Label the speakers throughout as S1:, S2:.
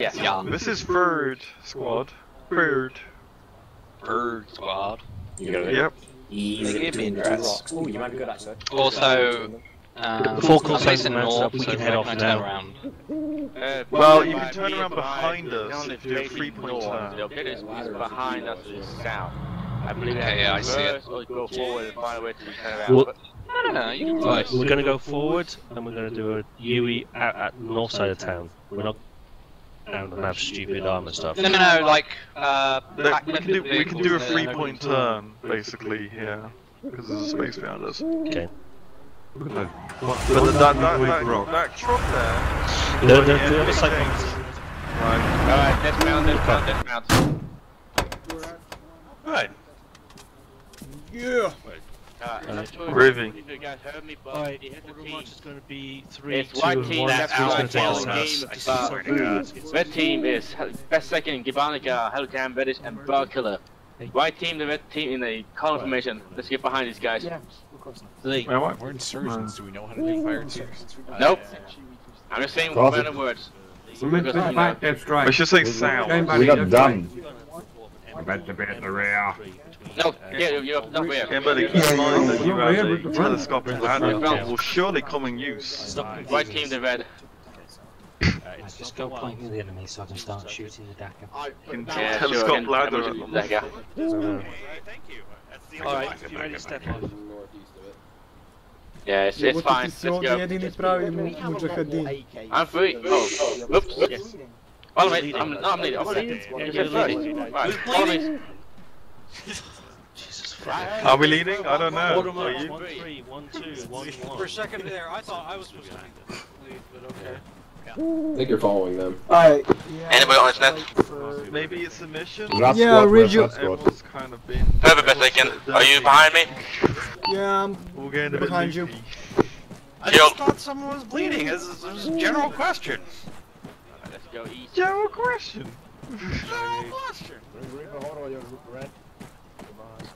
S1: Yes. Yeah.
S2: This is third squad. Third.
S1: Bird squad.
S3: You got it.
S2: Yep.
S3: Easy.
S1: They me
S3: Two Oh, you might be good actually.
S1: Also, um,
S4: Before call
S1: I'm facing north,
S4: up, we can head off
S1: can
S4: now.
S1: turn around?
S5: Uh,
S2: Well, you can turn around
S5: behind
S2: behind us
S5: on the
S2: if you do a
S5: facing
S2: three-point
S5: north.
S2: turn.
S5: The objective is behind us to the south. I believe
S1: Okay,
S5: we
S1: yeah, I see it.
S5: or go forward and find a way to turn around.
S4: Well-
S5: But
S1: No, no, no, you can
S4: Right, we're going to go forward and we're going to do a UE out at the north side of town. We're not down and have stupid armor stuff.
S1: No, no, no, like, uh,
S2: That-
S1: back
S2: we can do we can do a three point turn basically here because there's a space behind us.
S4: Okay.
S2: But the, that, that, that, that truck there.
S4: No,
S2: is
S4: no,
S2: like
S4: the
S2: an
S4: other side
S2: Right.
S5: Alright, dismount, dismount, dismount.
S6: Right.
S5: Alright,
S4: Alright.
S5: I'm not sure
S2: Groovy.
S5: if you guys heard me, but
S4: Alright,
S5: the head of
S4: order is going to be 3,
S5: It's
S4: 2,
S5: white team that's out
S4: going to take
S5: of
S4: us
S5: the game.
S4: I
S5: Uh,
S4: swear to God.
S5: Red team is Hel- best second, Gibanica, Hellcam, Reddish, and Bar Killer. White team, the red team in the column formation. Let's get behind these guys.
S4: Three.
S2: Am I?
S6: We're insurgents. Do we know how to do fire teams?
S5: Nope. I'm just saying
S7: Cross it.
S5: random words.
S8: We meant
S5: Because
S8: to
S5: we
S8: fight
S5: know-
S8: that strike.
S2: I should say south.
S8: Game
S7: We
S8: buddy,
S7: got
S8: that's
S7: done.
S8: About to be at the rear.
S5: No, yeah, you're, you're not there.
S2: Okay, but keep in mind that you
S8: Yeah, yeah,
S2: have
S8: but the
S2: a telescopic ladder will surely come in use.
S4: Stop it.
S5: White team, the red.
S4: Alright,
S3: Just go point to the enemy so I can start shooting the Dakar.
S2: Can
S5: Yeah,
S2: telescope
S5: sure.
S2: ladder
S5: I'm
S2: at
S5: gonna
S2: them.
S5: do that, yeah.
S4: Alright, if you're ready, step off.
S5: Yeah, it's, it's fine. Let's go.
S9: jedini pravi mu-
S5: I'm free. Oh, whoops. Yes. Follow me. I'm, no, I'm leading. I'm second.
S4: Yeah,
S5: You
S4: you're
S5: get first.
S4: leading.
S5: Right, follow me.
S4: Jesus fucking
S2: Are we leading? I don't know.
S4: Order
S2: Are you?
S4: 1, 3, 1, 2, 1, 1.
S6: For a second there, I thought I was supposed to lead, but okay.
S7: I think you're following them.
S9: Alright.
S1: Anybody on his net?
S2: Maybe it's a mission.
S7: Rat
S9: Yeah,
S7: squad,
S9: Ridge-
S7: rat
S2: kind of been.
S1: Whoever best second. Are you behind me?
S9: Yeah, I'm
S2: We're getting a
S9: Behind you.
S6: I just thought someone was bleeding. This is, this is a general question.
S5: Let's go east.
S2: General question.
S6: General question.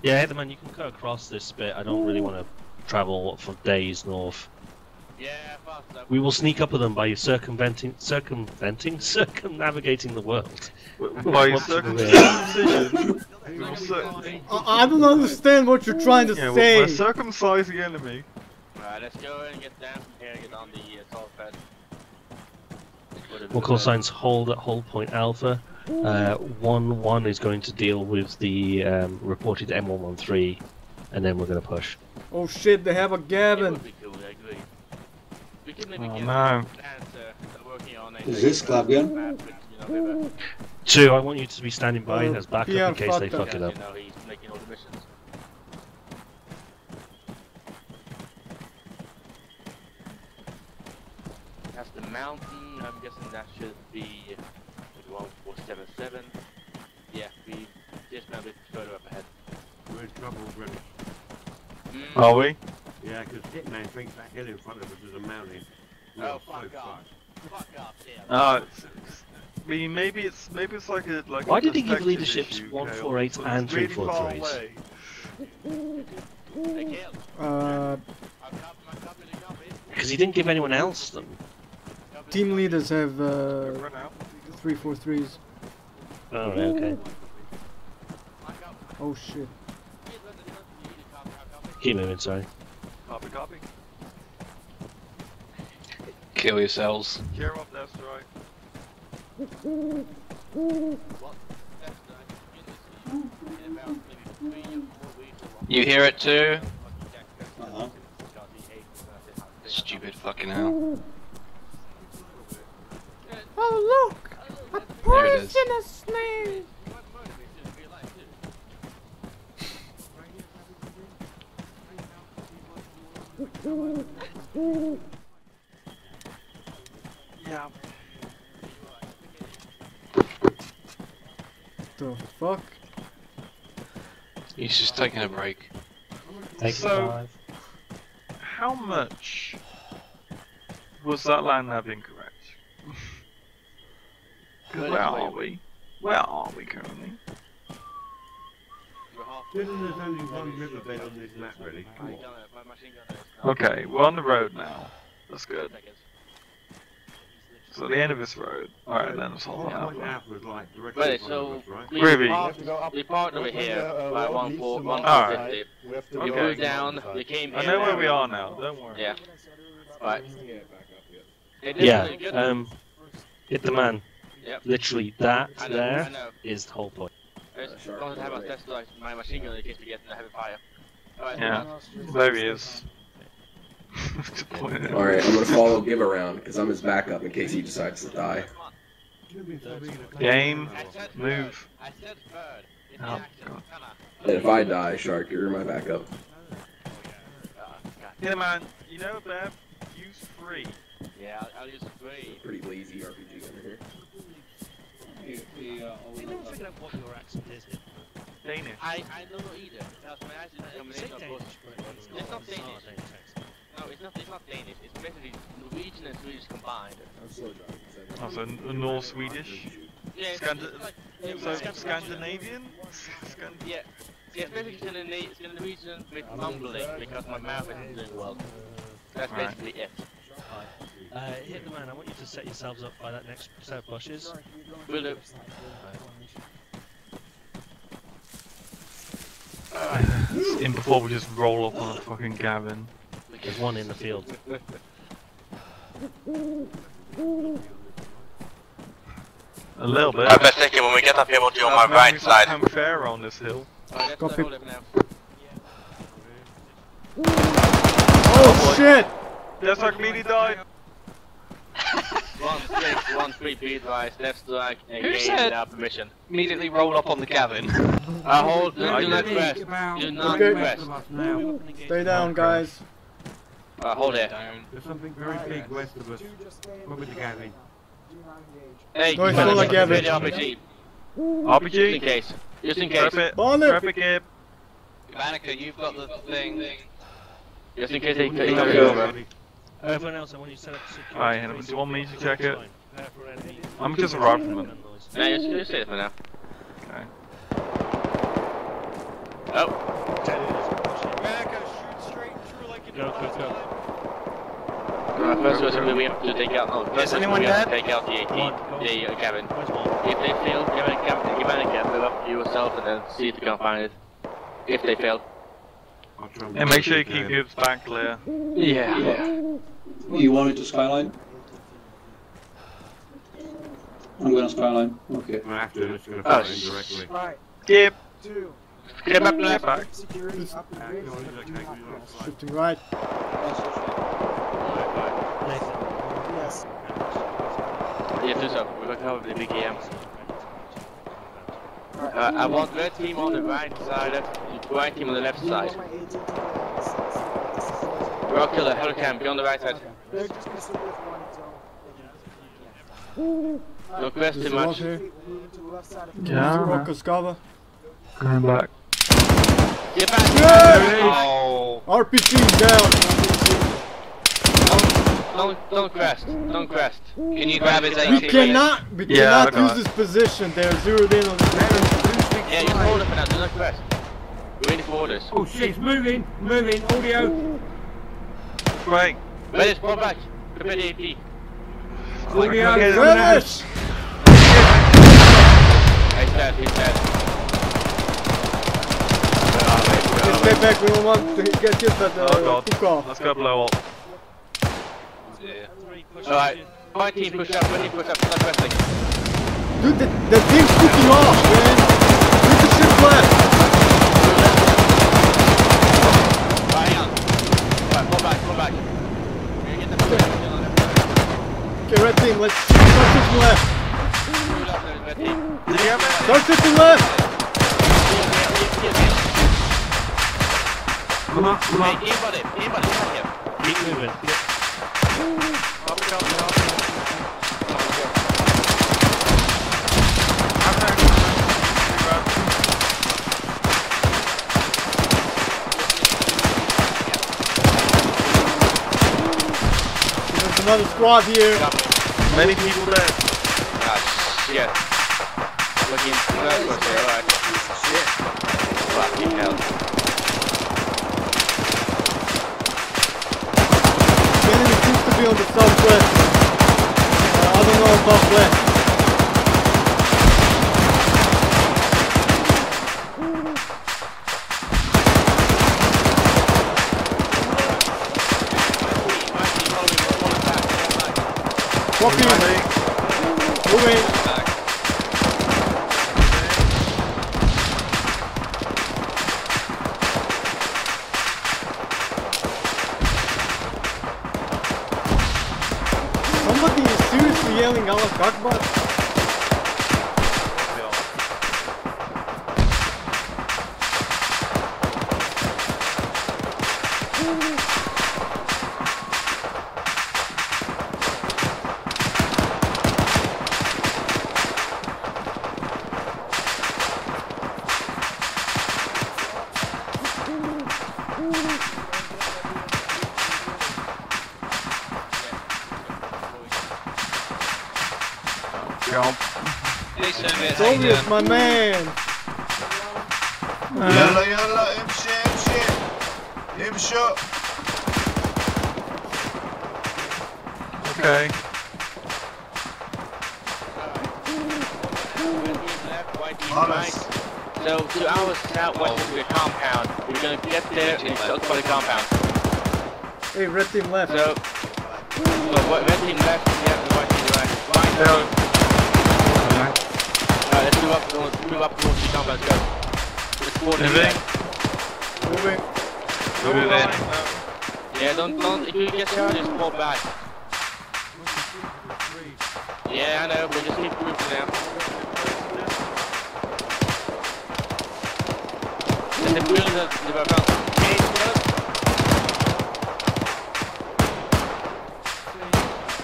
S4: Yeah, Heatherman, you can cut across this bit. I don't really want to travel for days north.
S5: Yeah, faster.
S4: We will sneak up on them by circumventing, circumventing, circumnavigating the world.
S2: By
S4: What's
S2: circumcision. we will cir-
S9: I, I don't understand what you're trying to
S2: yeah,
S9: say.
S2: we'll, we'll circumcise the enemy.
S5: Alright, let's go and get down from here and get on the uh, salt pad.
S4: We'll call signs hold at hold point alpha. Uh, one one is going to deal with the um, reported M113, and then we're going to push.
S9: Oh shit, they have a
S5: It
S9: Gavin.
S5: cool, I agree. We could maybe
S2: Oh, no.
S5: an answer uh, working on a
S7: Is this club gun?
S5: map with, you know, with a-
S4: Two, I want you to be standing by
S9: Oh,
S4: as backup in case they
S9: fuck
S4: fuck it up.
S5: You know, he's making all the missions. That's the mountain. I'm guessing that should be 77. Yeah, we dismounted further up ahead.
S8: We're in trouble, Remy.
S5: Mm.
S2: Are we?
S8: Yeah, because Hitman thinks that hill in front of us is a mountain. We
S5: oh, fuck
S8: so
S5: off. Fuck off, yeah.
S2: Uh, it's, I mean, maybe it's maybe it's like a like.
S4: Why
S2: a
S4: did he give leaderships
S2: issue,
S4: 148
S2: Kale?
S4: and
S2: three Really
S9: uh,
S4: because he didn't give anyone else them.
S9: Team leaders have uh, 343s.
S4: Oh, okay.
S9: Oh shit.
S4: Keep moving, sorry.
S2: Copy, copy.
S1: Kill yourselves.
S2: Gear up, that's right.
S1: You hear it too?
S7: Uh-huh.
S1: Stupid fucking hell.
S9: Oh look, a
S1: There it is.
S9: poisonous snake.
S2: Yeah.
S9: The fuck?
S1: He's just taking a break.
S4: Take
S2: So-
S4: five.
S2: How much was that land nav incorrect? 'Cause where are we? Where are we currently?
S8: Didn't there's only one riverbed on this map, really?
S2: Okay, we're on the road now. That's good. So the end of this road. Alright, then it's all
S8: Point
S2: out.
S8: Alpha is like directly
S5: Right,
S8: in front
S5: so
S8: of us, right?
S5: we,
S2: Groovy.
S5: we parked over here by one four one
S2: Alright.
S5: fifty. You
S2: Okay.
S5: moved down. we came here.
S2: I know where we are now, don't worry.
S5: Yeah. Right.
S4: Yeah, um, hit the man.
S5: Yep.
S4: Literally, that
S5: I know. I know.
S4: is the whole point.
S5: I just wanted to have a test like my machine gun in case we get in a heavy fire. Alright.
S2: Yeah. There he is.
S7: Alright, I'm gonna follow Give around, because I'm his backup in case he decides to die.
S2: Game.
S5: I said
S2: Move.
S5: I said third.
S2: Oh. God.
S7: And if I die, Shark, you're my backup.
S5: God.
S2: Yeah, man. You know, Bev, use free.
S5: Yeah, I'll, I'll use three.
S7: Pretty lazy RPG under here.
S4: I never figured out what your accent is.
S2: Danish.
S5: I, I don't know either. That's my accent is a combination of both. It's not Danish. No, it's not. It's not Danish. It's basically Norwegian and Swedish combined.
S2: Also, n- North Swedish.
S5: Yeah, it's,
S2: Scandi-
S5: it's like
S2: So,
S5: it's
S2: Scandinavian? Scan-
S5: Yeah, yeah, it's basically Scandina- Scandinavian with mumbling because my mouth isn't doing well. That's
S2: Right.
S5: basically it.
S4: Uh, hit the man. I want you to set yourselves up by that next set of bushes.
S5: Will do.
S2: In before we just roll up on a fucking Gavin.
S4: There's one in the field.
S2: A little bit.
S1: I bet thinking when we get up here, we'll do on my
S2: I've
S1: right
S2: never
S1: side.
S2: had fair on this hill.
S5: Alright, let's
S9: Coffee.
S5: hold it now.
S9: Oh shit!
S2: Just like me, he died.
S5: One six, one three feet right, left strike, engage
S1: said-
S5: without permission.
S1: Immediately roll up on the Gavin.
S5: I hold, do,
S2: I
S5: do not
S2: did.
S5: rest. Do not
S9: Okay.
S5: rest.
S8: now.
S9: Stay down, guys.
S5: Uh, hold it.
S8: There's something very big west of us. What with the Gavin?
S5: Hey,
S9: Go
S5: you
S9: ahead,
S5: better
S9: like Gavin.
S5: the RPG. Just in
S2: RPG.
S5: case. Just in case.
S2: Grab it.
S9: Bond it!
S2: Grab it, Gib.
S1: Vanica, you've got the thing.
S5: Just in case they, they
S8: Yeah,
S5: come
S8: yeah,
S5: over.
S8: Yeah.
S4: Everyone else, I want you to set up security.
S2: Alright, Hannibal, do you want me to check it?
S4: Fine. Prepare for enemy.
S2: I'm just a rifleman.
S4: Gun noise.
S5: Nah, just, just say it for now.
S2: Okay.
S5: Oh,
S6: Vanica, shoot straight through like you
S4: Go, go, go.
S6: time.
S5: first question we have to take out. No, first question
S1: anyone
S5: we have to take out the 18,
S4: Go on,
S5: the uh, Gavin.
S4: Where's one?
S5: If they fail, give it, give, give it again, move up to yourself and then see if you can find it. If they fail.
S8: I'll try
S2: And make sure you
S8: down.
S2: keep Gib's back clear.
S5: Yeah.
S7: You want it to Skyline? I'm going to Skyline. Okay.
S8: Well, after it's going to
S5: Oh,
S8: fire
S5: sh-
S8: indirectly.
S2: Gib.
S5: Get back left.
S2: back.
S9: Just
S8: go on, it's okay, we don't fly.
S9: shifting right.
S4: Yes.
S5: Yeah, do so. We're going to cover the big EM. Uh, I want red team on the right side, white team on the left side. Rock killer, Hurricane, be on the right side. Don't rest too much.
S9: here.
S2: Yeah.
S9: Rockers cover.
S2: Going back.
S5: Get back!
S1: Oh.
S9: RPG down.
S5: Don't, don't crest. Don't crest.
S1: Can you grab his
S9: AT?
S1: We
S9: cannot, we
S2: Yeah,
S9: cannot use this position. They're zeroed in on the
S5: Yeah, you hold it for now. Do not crest. We're waiting for.
S8: Oh shit, it's moving, moving, audio,
S2: Great.
S5: Ready, fall back. Prepare the AP.
S8: audio,
S2: Okay,
S8: coming out.
S9: Finish!
S5: He's dead, he's dead.
S9: Just stay back, we don't want to get hit by the
S2: Oh god.
S9: cook off.
S2: Let's go blow up.
S4: Three, push
S5: Alright.
S4: up.
S5: White team push up, red team push up, not resting.
S9: Dude, the, the thing's cooking off, man. Look the ship left. Red team, let's start shifting left.
S5: Move up to the red team.
S2: Did you?
S9: Start shifting left.
S8: Come up, come
S5: Hey,
S8: up.
S5: anybody, anybody, come here.
S4: Keep moving.
S2: Up, up, up.
S9: Another squad here.
S2: Many people dead.
S5: Ah, shit. Looking backwards here, alright. Shit. Fucking hell.
S9: The enemy seems to be on the southwest. Uh, I don't know about left. Walking. Moving. Somebody is seriously yelling Allah Akbar.
S1: y'all.
S9: My man.
S10: Uh, yalla, yalla,
S2: Okay.
S5: So two hours southwest of the compound. We're gonna get there and start by the compound.
S9: Hey, red team left.
S5: So, so what, red team left, right. Yeah move up, let's move up towards the compound, let's go. Let's coordinate
S2: Moving.
S5: that.
S9: Moving.
S1: Move.
S5: Yeah, don't, don't, if you get there, just fall back. Yeah, I know, but just keep moving now. There's a building that the background.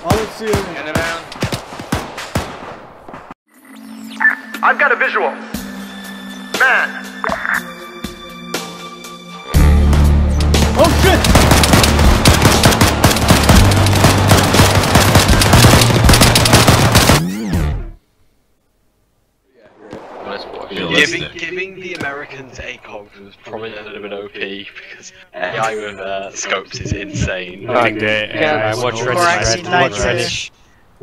S9: All ceiling.
S5: And around.
S11: I've got a visual. Man,
S9: Oh shit!
S12: Giving, giving the Americans ACOG was probably a little bit OP because AI with uh, scopes is insane.
S3: Watch Reddish. Watch Reddish. Watch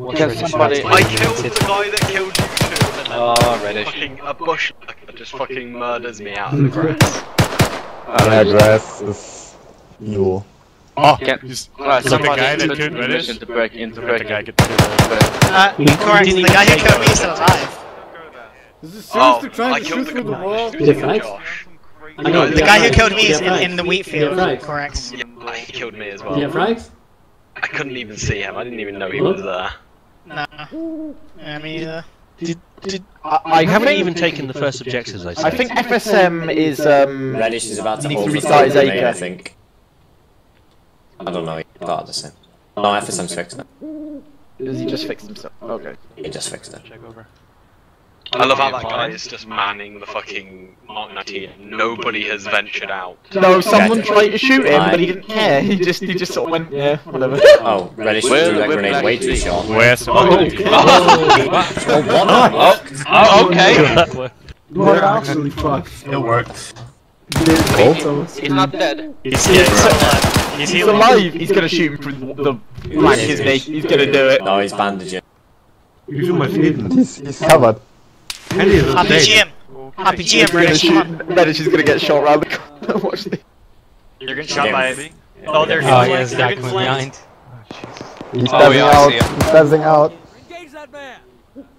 S5: Can
S3: Reddish.
S5: somebody-
S12: I killed the guy that killed you too, and then
S1: Oh, Reddish.
S12: fucking a bush just fucking murders me out of the grass.
S11: address is you.
S5: Oh, Can, right,
S8: was the guy that killed Reddish?
S5: to break into
S8: The
S5: break
S8: guy
S5: in.
S8: get killed.
S13: Uh, correct. The guy who killed me is still alive.
S9: Is this
S12: Oh,
S9: trying
S12: I
S9: to
S12: killed
S9: shoot
S12: the
S9: through the
S12: guy.
S9: wall?
S12: Shooting at Josh.
S11: know,
S13: The guy who killed me is in, in the wheat field. Correct.
S12: Yeah, he killed me as well.
S11: frags?
S12: I couldn't even see him. I didn't even know he was there.
S13: Nah. Yeah, me either.
S4: I haven't even taken the first objectives. I,
S11: I think FSM is um.
S3: Reddish is about to
S11: needs to restart his ACRE.
S3: I think. I don't know. He thought the same. No, FSM's fixed it.
S11: Does he just fix himself? Okay.
S3: He just fixed it.
S12: I love how that guy is just manning the fucking Mark 19. Nobody has ventured out.
S11: No, someone tried to shoot him, but he didn't care. He just he just sort of went, yeah, whatever.
S3: Oh, Reddish
S5: Where
S3: threw that grenade
S5: whiplash
S3: way too short.
S8: Where's
S11: Oh,
S3: Oh, one unlocked.
S1: Oh, okay.
S4: that worked.
S11: We're actually fucked.
S3: It worked.
S5: He's not dead.
S8: He's,
S11: He's alive. He's gonna shoot him through the blank, isn't he? He's gonna do it.
S3: No, he's bandaging.
S8: You do my feelings.
S11: He's, he's covered.
S8: Henry is
S13: Happy
S8: dead.
S13: GM. Happy GM,
S11: gonna
S13: Reddish. Come
S11: shoot.
S13: on.
S11: Reddish is gonna get shot round the corner. Watch this.
S6: You're getting shot by. Oh, they're
S3: Oh,
S6: getting
S3: there's
S6: They're
S3: a guy
S6: getting
S3: coming
S6: flanked.
S3: behind.
S7: He's
S1: Oh,
S7: spazzing
S1: yeah, I
S7: out.
S1: see him.
S7: He's spazzing out.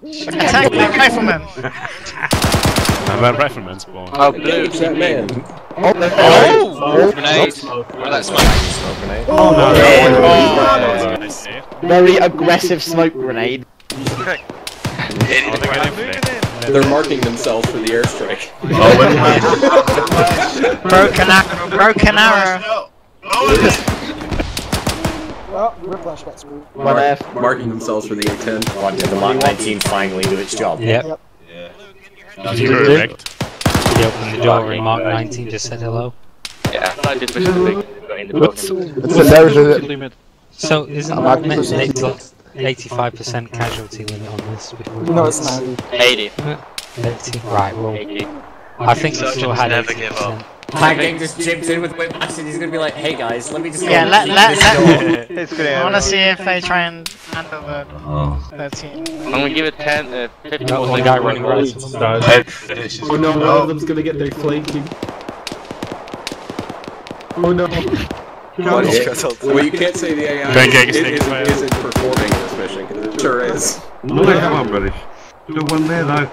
S13: Attack the rifleman.
S8: I'm a rifleman spawn.
S5: Oh, blue.
S7: Engage that man.
S1: Oh! oh, oh grenade. Oh, Where that smoke?
S11: Oh,
S8: no.
S11: yeah.
S8: I see it.
S11: Very aggressive smoke grenade.
S12: Hit
S8: Oh,
S12: him.
S8: they got him.
S7: They're marking themselves for the airstrike. Oh!
S13: Broken arrow. Broken arrow.
S11: One F.
S7: Marking themselves for the A10.
S3: What, did the Mark 19 finally do its job?
S4: Yep. Yep.
S8: Correct.
S3: He opened the door and Mark 19 just said hello.
S5: Yeah, I did mission big. Got in the building.
S7: It's a there's
S3: So isn't
S7: I'm
S3: Mark 19
S7: listening.
S3: 85% casualty limit on this?
S7: No, it's not.
S5: 80.
S3: 80. Right, well,
S5: 80.
S3: I think we still
S12: Surgeons
S3: had
S12: never
S3: 80%.
S12: give up.
S3: Gang just jumps in with whiplash and he's gonna be like, hey guys, let me just
S13: Yeah, let, let, let.
S11: It's gonna
S13: I wanna see if they try and and over
S5: Oh.
S13: 13.
S5: I'm gonna give it 10, uh, 50
S4: That
S5: more
S4: one
S5: seconds.
S4: guy running right.
S11: Oh no, one of them's gonna get their flanking. Oh no.
S7: One hit. Well, you can't say the AI
S8: Don't
S7: is,
S8: your
S7: is,
S8: snake
S7: isn't performing this mission, because it sure is.
S8: No, come on, British. Still one there, though.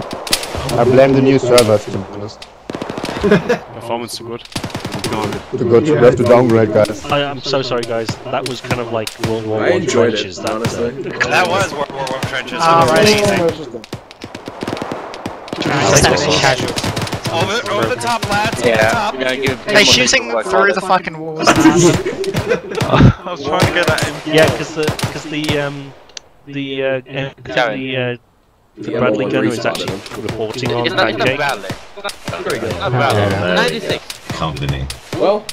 S14: I blame the new servers, to be honest.
S8: Performance too good.
S14: Too good. We have to downgrade, guys.
S4: I, I'm so sorry, guys. That was kind of like World War
S7: I
S4: One
S7: enjoyed
S4: trenches.
S7: it,
S4: that, uh,
S7: honestly.
S15: That was World War One trenches.
S13: Ah, Alright.
S15: Casual. Over, over the top, lads. Over the
S5: Yeah,
S15: top.
S5: we're give 10
S13: They're shooting through
S5: work
S13: the fucking walls.
S8: I was trying to get that in.
S4: Yeah, because the because the um the uh, uh, 'cause the uh, the
S7: The
S4: Bradley
S7: M1
S4: gunner is actually reporting on
S5: It's not, it's not
S4: pancake.
S5: badly. Very good. Not badly. 96.
S7: Well,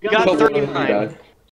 S5: You got 39.
S7: died.